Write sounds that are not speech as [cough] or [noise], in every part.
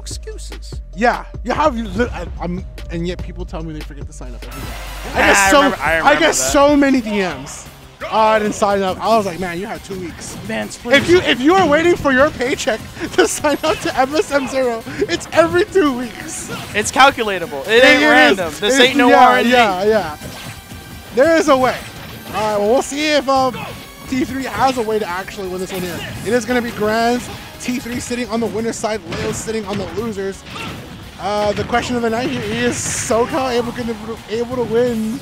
excuses. Yeah, you have you. I, I'm, and yet people tell me they forget to sign up every day. I get I so remember- I I, get that. so many DMs. Oh, I didn't sign up. I was like, man, you have two weeks. Man, If you if you are waiting for your paycheck [laughs] to sign up to MSM Zero, it's every two weeks. it's calculatable. It ain't It is. random. This ain't no yeah, R&D. Yeah, yeah. There is a way. All right, well, we'll see if um, T3 has a way to actually win this one here. It is going to be Grands. T3 sitting on the winner's side, Leo sitting on the losers. Uh, the question of the night here is SoCal able to, able to win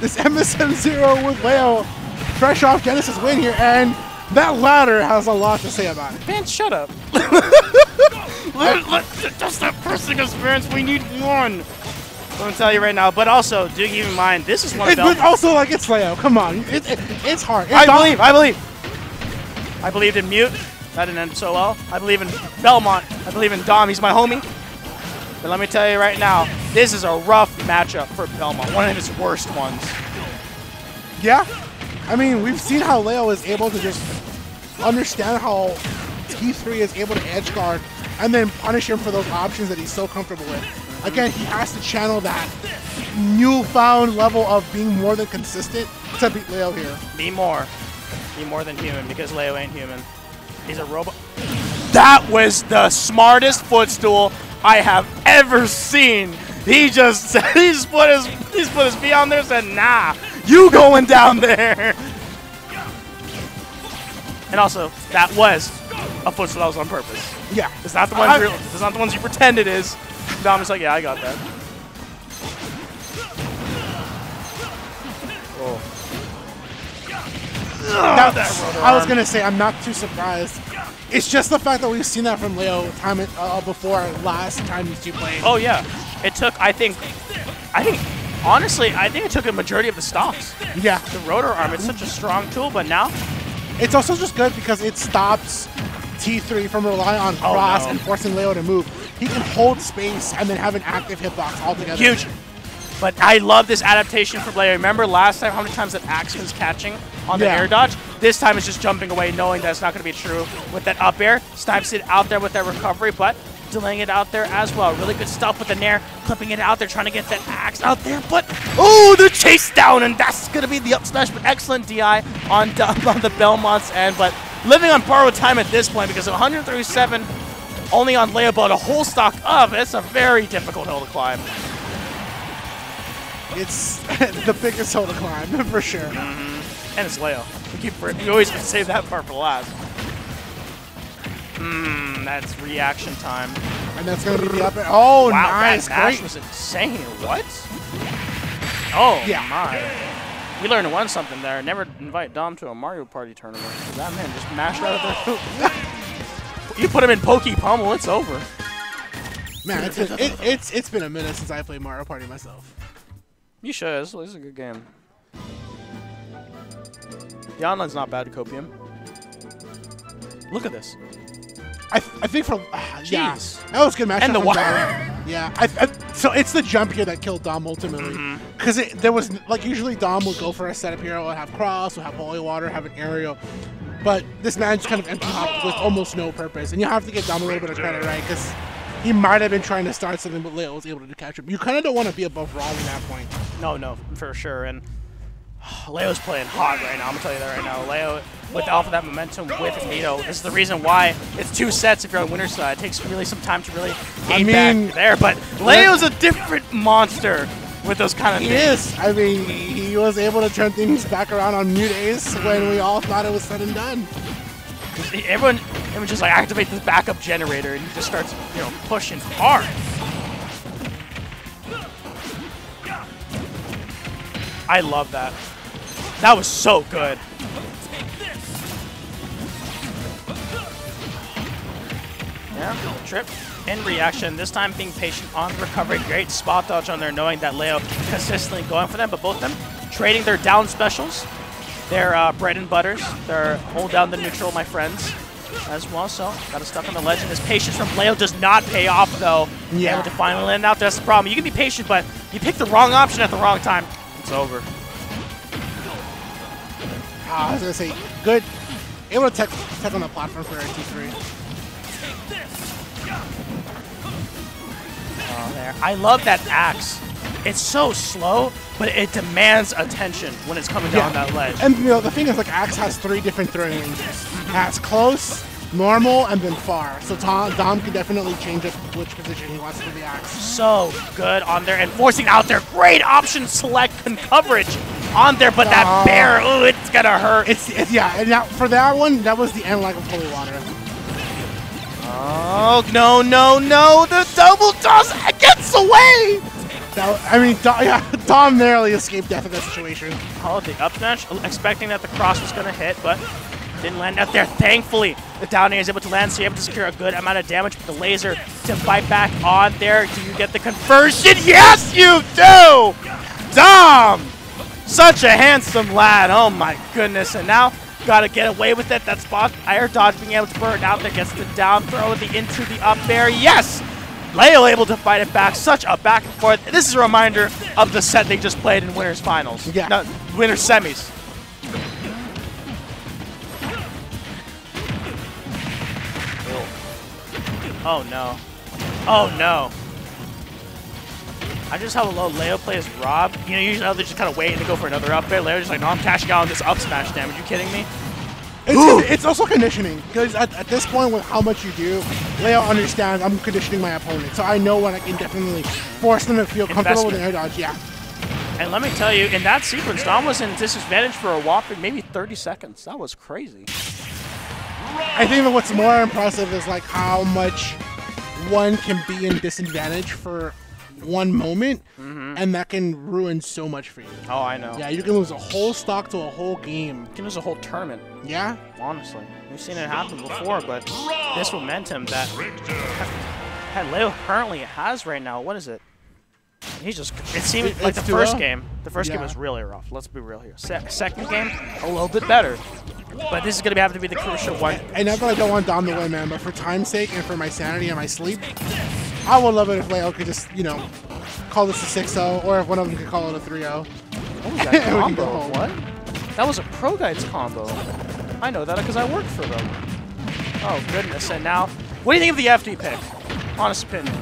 this MSM Zero with Leo, fresh off Genesis win here, and that ladder has a lot to say about it. Man, shut up. [laughs] let, let, just that pressing experience. We need one. I'm gonna tell you right now. But also, do keep in mind, this is one of It, but also, like, it's Leo. Come on. It, it, it's hard. It's I believe. I believe. I believed in Mute. That didn't end so well. I believe in Belmont. I believe in Dom. He's my homie. But let me tell you right now, this is a rough matchup for Belmont. One of his worst ones. Yeah. I mean, we've seen how Leo is able to just understand how T3 is able to edge guard and then punish him for those options that he's so comfortable with. Again, he has to channel that newfound level of being more than consistent to beat Leo here. Be more. Be more than human because Leo ain't human. He's a robot. That was the smartest footstool I have ever seen. He just [laughs] he just put his he just put his feet on there and said, nah, you going down there. And also, that was a footstool that was on purpose. Yeah. It's not the ones it's not the ones you pretend it is. Dom is like, yeah, I got that. Now, I was gonna say I'm not too surprised. It's just the fact that we've seen that from Leo time uh, before last time these two played. Oh yeah, it took. I think. I think. Honestly, I think it took a majority of the stops. Yeah. The rotor arm. It's such a strong tool, but now. It's also just good because it stops T3 from relying on Oh, cross no. and forcing Leo to move. He can hold space and then have an active hitbox altogether. Huge. But I love this adaptation from Leo. Remember last time how many times that axe was catching on the Yeah. air dodge? This time it's just jumping away, knowing that it's not going to be true with that up air. Snipes it out there with that recovery, but delaying it out there as well. Really good stuff with the nair, clipping it out there, trying to get that axe out there. But oh, the chase down, and that's going to be the up smash. But excellent DI on [laughs] on the Belmont's end, but living on borrowed time at this point because of 137 only on Leo, but a whole stock of. It's a very difficult hill to climb. It's [laughs] the biggest hill to climb, [laughs] for sure. Mm-hmm. And it's Leo. We keep we always [laughs] save that part for last. Mmm, that's reaction time. And that's going to be the up. Oh, wow, nice. that Great. was insane. What? Oh Yeah. my. We learned one something there. Never invite Dom to a Mario Party tournament. That man just mashed out of their hoop. [laughs] you put him in Pokey Pummel, it's over. Man, it's, it, it's, it's been a minute since I played Mario Party myself. You should. This this is a good game. The online's not bad, to Copium. Look at this. I, I think for uh, yeah, Jeez. that was a good match. And the from wi- Dom. Yeah, I, I, so it's the jump here that killed Dom ultimately, Mm-hmm. because there was like usually Dom would go for a setup here, would have cross, would have holy water, have an aerial, but this man just kind of empty hopped with almost no purpose, and you have to give Dom a little bit of credit, right? Because he might have been trying to start something, but Leo was able to catch him. You kind of don't want to be above Rob at that point. No, no, for sure. And [sighs] Leo's playing hot right now. I'm gonna tell you that right now. Leo, with all of that momentum with Nito, this is the reason why it's two sets if you're on winner's side. It takes really some time to really I gain mean- back there. But Leo's a different monster with those kind of He things. is. I mean, he was able to turn things back around on Mute Ace when we all thought it was said and done. Everyone, everyone just like activate this backup generator and he just starts, you know, pushing hard. I love that. That was so good. Yeah, trip in reaction. This time being patient on recovery. Great spot dodge on there, knowing that Leo consistently going for them, but both of them trading their down specials, their uh, bread and butters. Their hold down the neutral, my friends, as well. So got to stuck on the ledge, and his patience from Leo does not pay off though. Yeah. Able to finally land out. That's the problem. You can be patient, but you pick the wrong option at the wrong time. It's over. Ah, I was gonna say, good. Able to tech, tech on the platform for T3. there. I love that axe. It's so slow, but it demands attention when it's coming down that ledge. And you know, the thing is, like, Axe has three different throwing ranges. It close, normal, and then far. So Tom, Dom can definitely change up which position he wants to the Axe. so good on there and forcing out there. Great option select and coverage on there, but that bear, ooh, it's gonna hurt. It's, it's yeah, and now for that one, that was the end like of Holy Water. Oh, no, no, no. The double toss gets away. That, I mean, Dom, [laughs] yeah, Dom narrowly escaped death in that situation. Oh, the up smash, expecting that the cross was going to hit, but didn't land out there. Thankfully, the down air is able to land, so you're able to secure a good amount of damage with the laser to fight back on there. Do you get the conversion? Yes, you do! Dom! Such a handsome lad. Oh, my goodness. And now, got to get away with it. That spot, air dodge being able to burn out there, gets the down throw the into the up air. Yes! Leo able to fight it back. Such a back and forth. This is a reminder of the set they just played in Winners Finals. Yeah. No, Winners Semis. Oh no. Oh no. I just have how low Leo plays Rob. You know, usually they're just kind of waiting to go for another up air. Leo's just like, no, I'm cashing out on this up smash damage. You kidding me? It's, it's also conditioning because at, at this point, with how much you do, Leo understands I'm conditioning my opponent, so I know when I can definitely force them to feel comfortable with an air dodge. Yeah, And let me tell you, in that sequence, Dom was in disadvantage for a whopping maybe 30 seconds. That was crazy. I think that what's more impressive is like how much one can be in disadvantage for one moment, mm-hmm. and that can ruin so much for you. Oh, I know. Yeah, you can lose a whole stock to a whole game. You can lose a whole tournament, Yeah, honestly. We've seen it happen before, but this momentum that, that Leo currently has right now, what is it? He's just, it seemed It- like the first 2-0. game, the first game was really rough. Let's be real here. Se second game, a little bit better. But this is going to have to be the crucial one. and not that I don't want Dom to win, man, but for time's sake and for my sanity and my sleep, I would love it if Leo could just, you know, call this a 6-0, or if one of them could call it a 3-0. What was [laughs] that We can go combo? What? That was a Pro Guides combo. I know that because I worked for them. Oh, goodness. And now, what do you think of the FD pick? Honest opinion.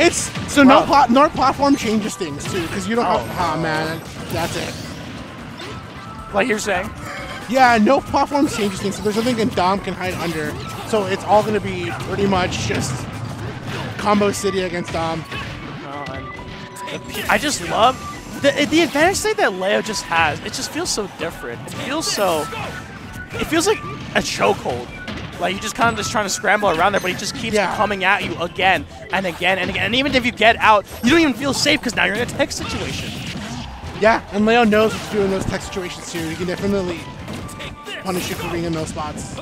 It's so no plat no platform changes things too because you don't. Oh. Oh, man, that's it. Like you're saying? Yeah, no platform changes things. So there's nothing that Dom can hide under. So it's all gonna be pretty much just combo city against Dom. P- I just love the the advantage state that Leo just has. It just feels so different. It feels so. It feels like a chokehold. Like you just kind of just trying to scramble around there, but he just keeps Yeah. coming at you again and again and again. And even if you get out, you don't even feel safe because now you're in a tech situation. Yeah, and Leo knows what to do in those tech situations too. He can definitely punish you for being in those spots.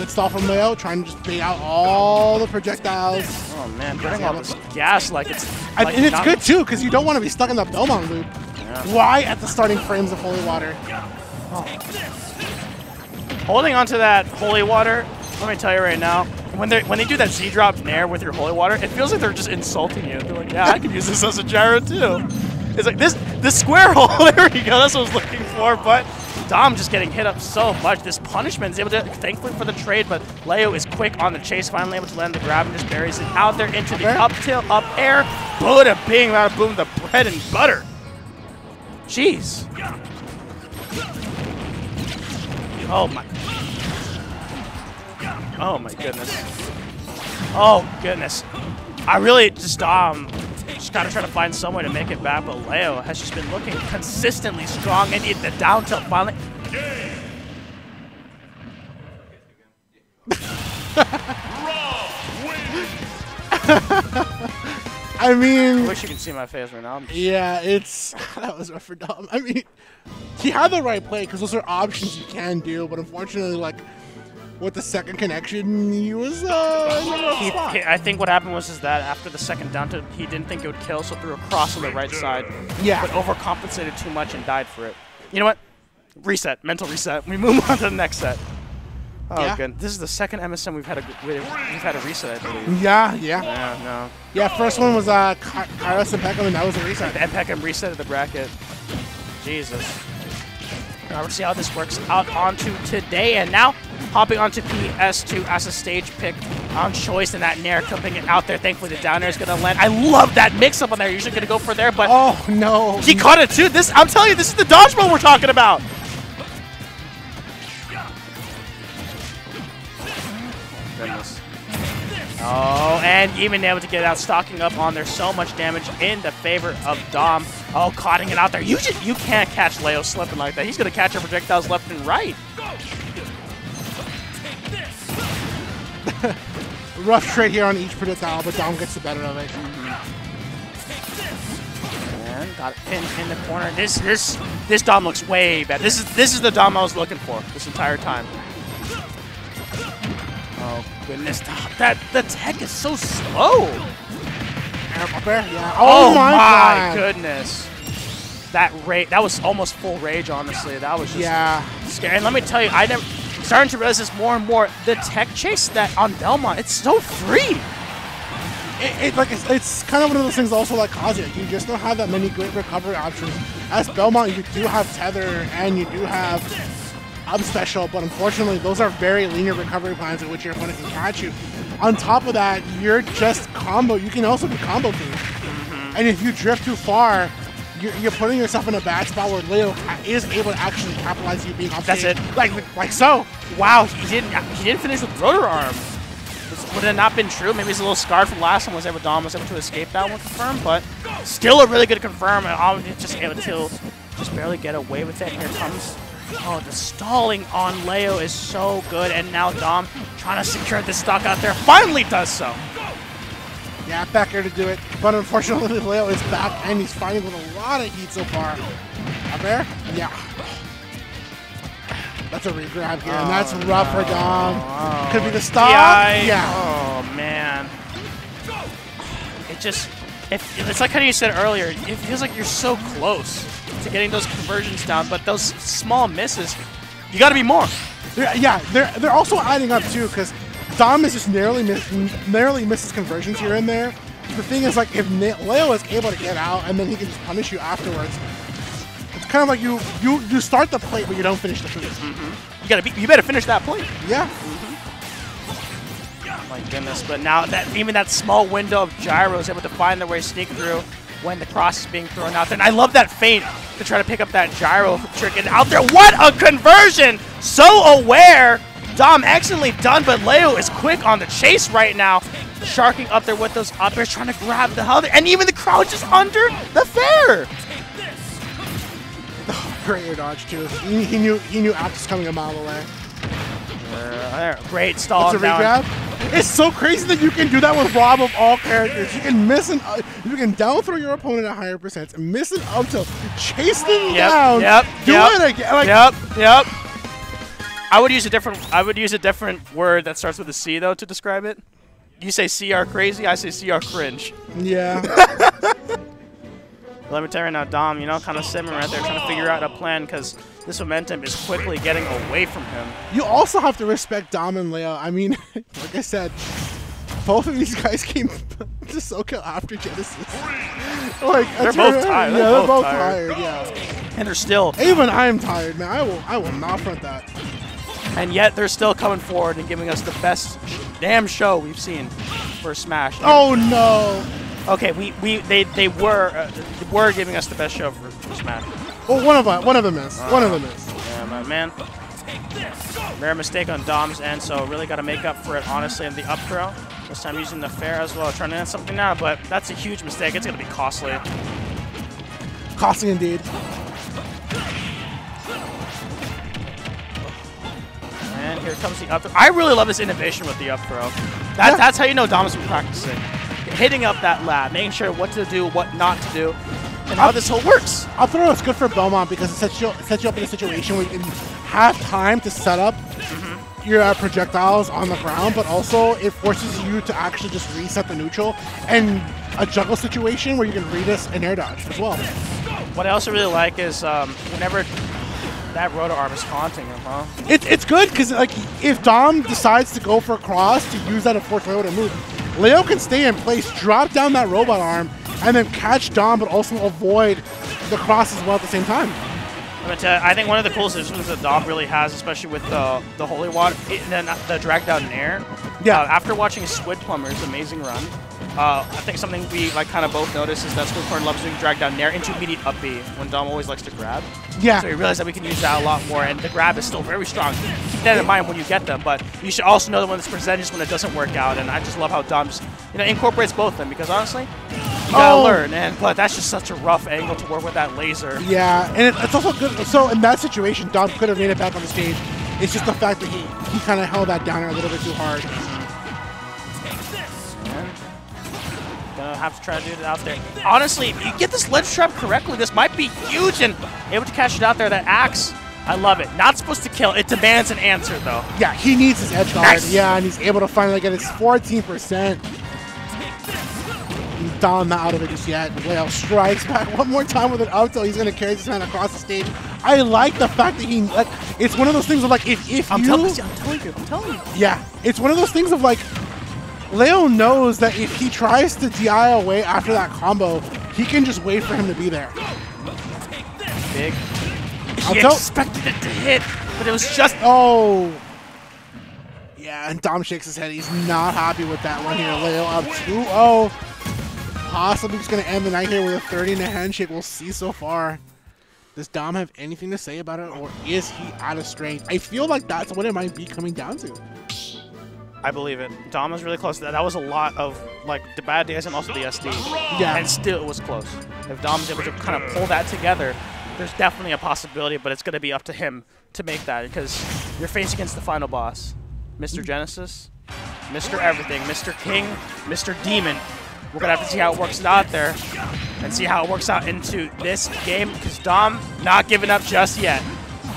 Good stall from Leo, trying to just bait out all the projectiles. Oh man, burning all this gas like it's. And, like and it's good too, because you don't want to be stuck in the Belmont loop. Why at the starting frames of Holy Water? Oh. Holding onto that holy water, let me tell you right now, when they when they do that Z drop nair with your holy water, it feels like they're just insulting you. They're like, yeah, I could use this as a gyro too. It's like this this square hole. [laughs] there we go. That's what I was looking for. But Dom just getting hit up so much. This punishment is able to, thankfully for the trade, but Leo is quick on the chase, finally able to land the grab and just buries it out there into the up tilt, up air. Buddha bing, bada boom, the bread and butter. Jeez. Oh my. Oh my goodness. Oh goodness. I really just um just gotta try to find some way to make it back, but Leo has just been looking consistently strong and in the down tilt finally. [laughs] I mean, I wish you could see my face right now. I'm just- Yeah, it's [laughs] that was rough for Dom. I mean, he had the right play because those are options you can do, but unfortunately, like with the second connection, he was uh, in a rough He, he- I think what happened was is that after the second down tilt, he didn't think it would kill, so threw a cross on the right side. Yeah. But overcompensated too much and died for it. You know what? Reset. Mental reset. We move [laughs] on to the next set. Oh, Yeah. good. This is the second MSM we've had a we've had a reset, I believe. Yeah, yeah, Yeah, no. yeah. First one was uh, Ky- and Peckham, and that was a reset. And Peckham reset of the bracket. Jesus. Now we'll see how this works out onto today. And now hopping onto PS2 as a stage pick on choice and that Nair clipping it out there. Thankfully, the down air is going to land. I love that mix-up on there. Usually going to go for there, but Oh no. he caught it too. This, I'm telling you, this is the dodgeball we're talking about. Goodness. Oh, and even able to get out, stocking up on there. So much damage in the favor of Dom. Oh, caught it out there. You just, you can't catch Leo slipping like that. He's going to catch your projectiles left and right. [laughs] Rough trade here on each projectile, but Dom gets the better of it. And got pinned in the corner. This this this Dom looks way better. This is this is the Dom I was looking for this entire time. Oh goodness, that the tech is so slow. Yeah. Oh, Oh, my, God. goodness. That rage, that was almost full rage, honestly. That was just Yeah. scary. And let me tell you, I never starting to realize this more and more. The tech chase that on Belmont, it's so free. It, it, like it's, it's kind of one of those things also like Kazuya. You just don't have that many great recovery options. As Belmont, you do have Tether and you do have Up Special, but unfortunately, those are very linear recovery plans in which your opponent can catch you. On top of that, you're just combo. You can also be combo king. Mm-hmm. And if you drift too far, you're, you're putting yourself in a bad spot where Leo is able to actually capitalize you being off That's it. Like, like so. Wow, he didn't he didn't finish with rotor arm. This would have not been true. Maybe he's a little scarred from last time. Was able Dom was able to escape that one confirm, but still a really good confirm. And Om just able to just barely get away with it. Here comes. Oh, the stalling on Leo is so good, and now Dom trying to secure the stock out there finally does so. Yeah, back here to do it. But unfortunately, [laughs] Leo is back and he's fighting with a lot of heat so far. Up there? Yeah. That's a regrab here, and that's oh, rough for Dom. Could be the stop. DI. Yeah. Oh man. It just it, it's like how you said earlier. It feels like you're so close to getting those conversions down, but those small misses, you got to be more. Yeah, they're they're also adding up too, because Dom is just narrowly miss, narrowly misses conversions here and there. The thing is, like, if Leo is able to get out and then he can just punish you afterwards, it's kind of like you you you start the plate but you don't finish the food. Mm-hmm. You got to be. You better finish that plate. Yeah. Oh my goodness! But now that even that small window of gyro is able to find their way sneak through when the cross is being thrown out there. And I love that feint to try to pick up that gyro trick and out there. What a conversion! So aware. Dom excellently done, but Leo is quick on the chase right now. Sharking up there with those up airs, trying to grab the other, and even the crowd just under the fair. Oh, [laughs] Great air dodge too. He, he knew he knew was coming a mile away. Uh, there, great stall It's a down. It's so crazy that you can do that with Rob of all characters. You can miss an, uh, you can down throw your opponent at higher percents, miss an up tilt, chase them Yep, down, yep, do yep, it again. Like, yep, yep. I would use a different. I would use a different word that starts with a C though to describe it. You say CR crazy. I say CR cringe. yeah. [laughs] Let me tell you right now, Dom. You know, kind of simmering right there, trying to figure out a plan because this momentum is quickly getting away from him. you also have to respect Dom and Leo. I mean, [laughs] like I said, both of these guys came [laughs] to SoCal after Genesis. Like They're both right. tired. Yeah, They're they're both both tired. tired. Yeah. And they're still, Even I'm tired, man. I will. I will not front that. And yet they're still coming forward and giving us the best damn show we've seen for Smash. Oh no. Okay, we, we they they were uh, were giving us the best show for, for Smash. Well, one of them. One of them is. One of them is. Yeah, my man. Rare mistake on Dom's end, so really got to make up for it, honestly, in the up throw. This time using the fair as well, trying to end something now, but that's a huge mistake. It's going to be costly. Costly indeed. Here comes the up throw. I really love this innovation with the up throw. That, Yeah. That's how you know Dom's been practicing. Hitting up that lab, making sure what to do, what not to do, and how this whole works. I'll throw it's good for Belmont because it sets you sets you up in a situation where you can have time to set up your uh, projectiles on the ground, but also it forces you to actually just reset the neutral and a juggle situation where you can read us an air dodge as well. What I also really like is um, whenever that rotor arm is haunting him, huh? It, it's good because like if Dom decides to go for a cross to use that to force Leo to move, Leo can stay in place, drop down that robot arm, and then catch Dom, but also avoid the cross as well at the same time. But uh, I think one of the coolest positions that Dom really has, especially with the the holy water, it, and then the drag down air. Yeah. Uh, after watching Squid Plumber's amazing run, uh, I think something we like kind of both noticed is that Squid loves being dragged down there into immediate up B when Dom always likes to grab. Yeah. So we realized that we can use that a lot more, and the grab is still very strong. Keep that in mind when you get them, but you should also know that when it's percentages when it doesn't work out, and I just love how Dom just, you know, incorporates both of them, because honestly, you gotta Oh. learn, and but that's just such a rough angle to work with that laser. Yeah, and it, it's also good. So in that situation, Dom could have made it back on the stage. It's just the fact that he he kind of held that down a little bit too hard. Have to try to do it out there. Honestly, if you get this ledge trap correctly, this might be huge and able to catch it out there. That axe, I love it. Not supposed to kill. It demands an answer though. Yeah, he needs his edge guard. Nice. Yeah, and he's able to finally get his 14%. Dom not out of it just yet. Whale strikes back one more time with an up tilt. He's gonna carry this man across the stage. I like the fact that he like. It's one of those things of like if if I'm, you telling you, I'm telling you, I'm telling you. Yeah, it's one of those things of like, Leo knows that if he tries to DI away after that combo, he can just wait for him to be there. Big. I'll He tell- expected it to hit, but it was just. Oh. Yeah, and Dom shakes his head. He's not happy with that one here. Leo up 2-0. Possibly just going to end the night here with a 30 and a handshake. We'll see so far. Does Dom have anything to say about it, or is he out of strength? I feel like that's what it might be coming down to. I believe it. Dom was really close to that. That was a lot of like the bad days and also the SD. Yeah. And still, it was close. If Dom's able to kind of pull that together, there's definitely a possibility, but it's going to be up to him to make that because you're facing against the final boss, Mr. Genesis, Mr. Everything, Mr. King, Mr. Demon. We're going to have to see how it works out there and see how it works out into this game because Dom not giving up just yet.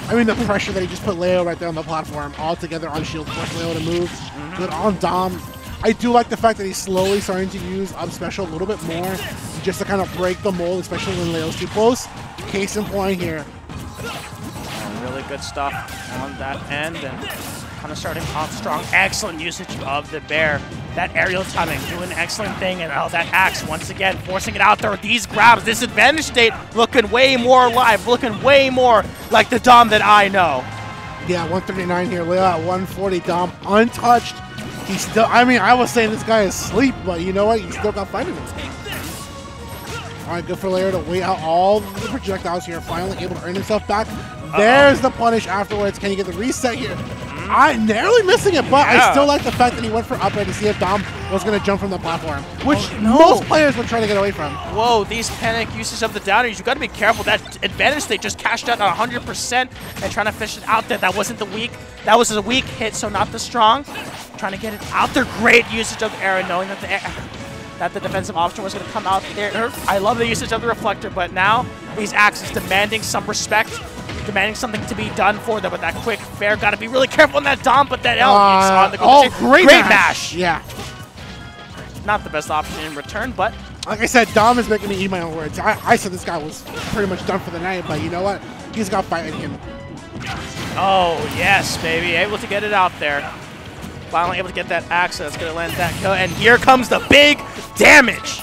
I mean, the pressure that he just put Leo right there on the platform, all together on shield, force Leo to move. Good on Dom. I do like the fact that he's slowly starting to use up special a little bit more, just to kind of break the mold, especially when Leo's too close. Case in point here. Really good stuff on that end and kind of starting off strong. Excellent usage of the bear. That aerial timing, doing an excellent thing. And oh, that axe, once again, forcing it out there with these grabs. This advantage state looking way more alive, looking way more like the Dom that I know. Yeah, 139 here. Leo at 140. Dom untouched. He's still. I mean, I was saying this guy is asleep, but you know what? He still got fighting him. All right, good for Leo to wait out all the projectiles here. Finally able to earn himself back. There's the punish afterwards. Can you get the reset here? I narrowly missing it, but I still like the fact that he went for up air to see if Dom was going to jump from the platform, which Oh, no. most players would try to get away from. Whoa, these panic uses of the downers, you got to be careful. That advantage they just cashed out at 100% and trying to fish it out there. That wasn't the weak. That was a weak hit, so not the strong. Trying to get it out there. Great usage of arrow, knowing that the air, that the defensive option was going to come out there. I love the usage of the reflector, but now these axes demanding some respect, demanding something to be done for them with that quick fair. Got to be really careful on that Dom, but that L uh, on the Oh, great, great mash. mash. Yeah. Not the best option in return, but Like I said, Dom is making me eat my own words. I, I said this guy was pretty much done for the night, but you know what? He's got fight in him. Oh, yes, baby. Able to get it out there. Finally able to get that axe that's going to land that kill. And here comes the big damage.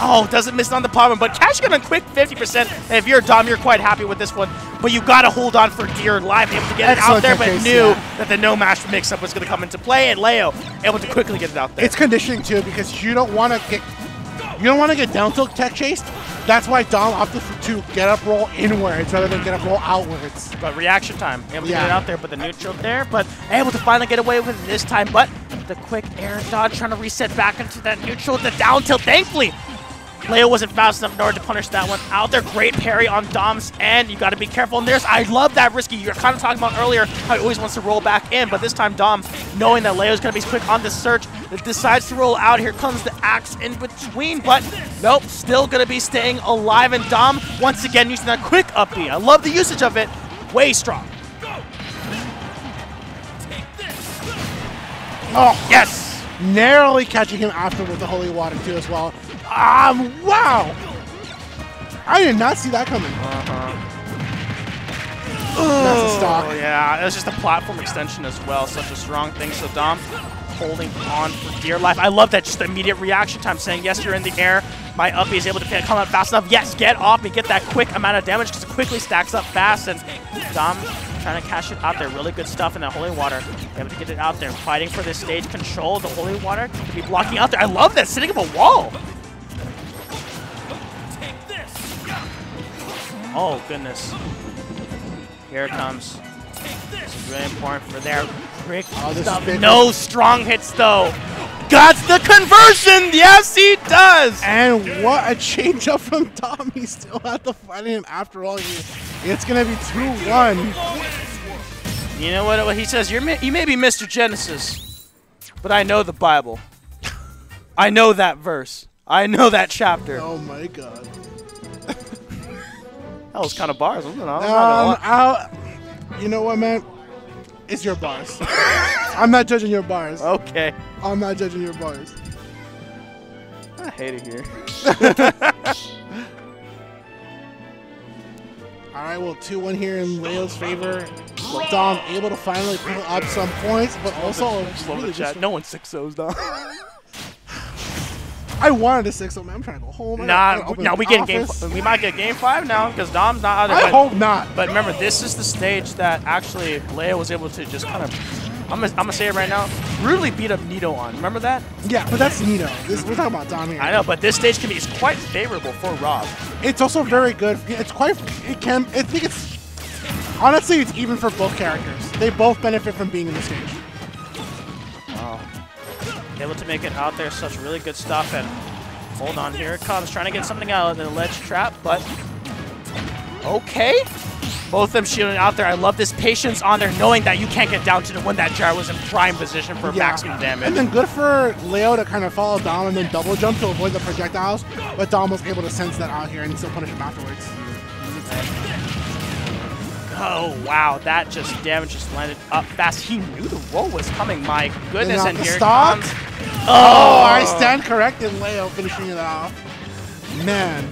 Oh, doesn't miss on the palm, but cashing in a quick 50%. And if you're a Dom, you're quite happy with this one. But you got to hold on for dear life. Able to get it out there, but chase, knew yeah. that the no mash mix-up was going to come into play. And Leo able to quickly get it out there. It's conditioning too because you don't want to get you don't want to get down tilt tech chased. That's why Dom opted for to get up roll inwards rather than get up roll outwards. But reaction time, able to Yeah. get it out there, but the neutral there, but able to finally get away with it this time. But the quick air dodge trying to reset back into that neutral, the down tilt. Thankfully, Leo wasn't fast enough in order to punish that one out there. Great parry on Dom's end. You got to be careful. And there's, I love that risky. You're kind of talking about earlier how he always wants to roll back in, but this time Dom, knowing that Leo's going to be quick on the search, decides to roll out. Here comes the axe in between, but nope, still going to be staying alive. And Dom, once again, using that quick up B. I love the usage of it. Way strong. Oh, Yes! narrowly catching him after with the holy water too as well. Um, wow! I did not see that coming. That's a stock. Oh, yeah, it was just a platform extension as well. Such a strong thing. So Dom holding on for dear life. I love that just the immediate reaction time saying, yes, you're in the air. My uppie is able to come out fast enough. Yes, get off me, get that quick amount of damage because it quickly stacks up fast. And Dom trying to cash it out there. Really good stuff in that Holy Water. Able to get it out there. Fighting for this stage control. The Holy Water to be blocking out there. I love that, sitting up a wall. Oh, goodness. Here it comes. This is really important for their quick Oh. No strong hits, though. Got the conversion! Yes, he does! And what a change up from. He's still at to fight him after all. He, it's going to be 2-1. You know what, what he says? You're you may be Mr. Genesis, but I know the Bible. I know that verse. I know that chapter. Oh my god. That was kind of bars, wasn't it? I don't Um, know. I'll, you know what, man? It's your bars. [laughs] I'm not judging your bars. Okay. I'm not judging your bars. I hate it here. [laughs] All right, well, 2-1 here in Leo's favor. Dom able to finally pull up some points, but also Just love really the chat. No one six O's down. [laughs] I wanted a 6 man. I'm trying to go home. Nah, now we getting game. We might get game five now because Dom's not out there. I but- hope not. But remember, this is the stage that actually Leo was able to just kind of. I'm gonna, I'm gonna say it right now. Brutally beat up Nito on. Remember that? Yeah, but that's Nito. This, we're talking about Dom here. I know, but this stage can be is quite favorable for Rob. It's also very good. It's quite. It can. I think it's. Honestly, it's even for both characters. They both benefit from being in the stage. Able to make it out there, such really good stuff. And hold on, here it comes, trying to get something out of the ledge trap, but okay. Both of them shielding out there. I love this patience on there, knowing that you can't get down to the when that gyro was in prime position for maximum damage. And then good for Leo to kind of follow Dom and then double jump to avoid the projectiles. But Dom was able to sense that out here and still punish him afterwards. Oh wow, that just damage just landed up fast. He knew the roll was coming. My goodness, and here stock. comes. Oh, I oh. stand corrected. Leo finishing it off. Man.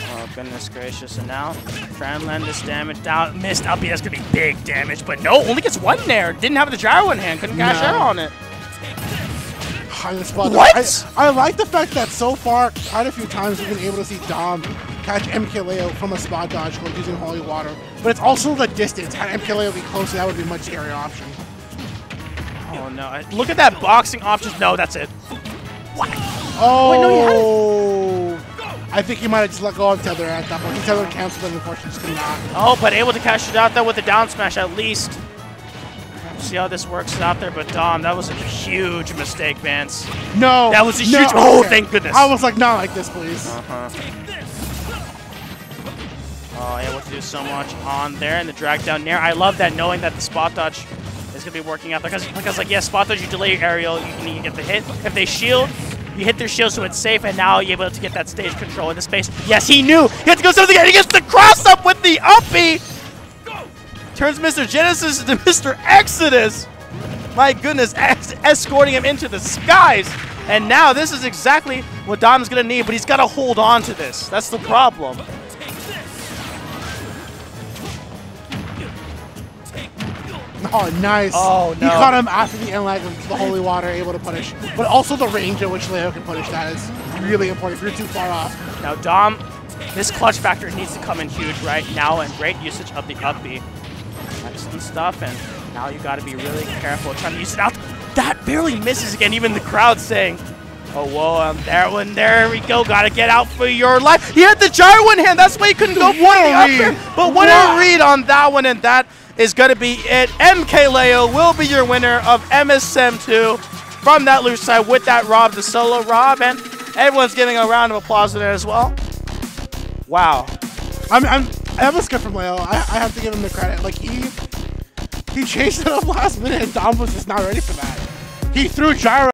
Oh goodness gracious! And now try and land this damage down. Missed up. That's gonna be big damage, but no, only gets one there. Didn't have the gyro in hand. Couldn't cash No. out on it. On the spot. What? I, I like the fact that so far, quite a few times, we've been able to see Dom catch MKLeo from a spot dodge while using Holy Water. But it's also the distance. Had MKLeo be closer, that would be a much scarier option. Oh no! I- Look at that boxing option. No, that's it. What? Oh! Wait, no, I think he might have just let go of Tether at that point. He Tether canceled and unfortunately just could not. Oh, but able to cash it out there with the down smash at least. See how this works out there, but Dom, that was a huge mistake, Vance. No! That was a no, huge- oh, thank goodness. I was like, not like this, please. Uh-huh. Oh, able to do so much on there and the drag down there. I love that knowing that the spot dodge is going to be working out there. Because, because like, yeah, spot dodge, you delay your aerial, you can, get the hit. If they shield, you hit their shield so it's safe, and now you're able to get that stage control in the space. Yes, he knew! He had to go something, and he gets the cross up with the uppie! Turns Mr. Genesis into [laughs] Mr. Exodus! My goodness, es- escorting him into the skies! And now this is exactly what Dom's gonna need, but he's gotta hold on to this. That's the problem. Oh, nice. Oh, He caught him after the end lag of the Holy Water, able to punish. But also the range at which Leo can punish that is really important if you're too far off. Now Dom, this clutch factor needs to come in huge right now, and great usage of the uppy. Excellent stuff, and now you gotta be really careful trying to use it out. That barely misses again, even the crowd saying, Oh, whoa, um, there one, there we go, gotta get out for your life. He had the gyro in hand, that's why he couldn't go for What the up read. But what What? a read on that one, and that is gonna be it. MK Leo will be your winner of MSM2 from that loose side with that Rob, the solo Rob, and everyone's giving a round of applause to that as well. Wow. I'm, I'm, that was good from Leo. I, I have to give him the credit. Like, he he changed it up last minute, and Dom was just not ready for that. He threw gyro.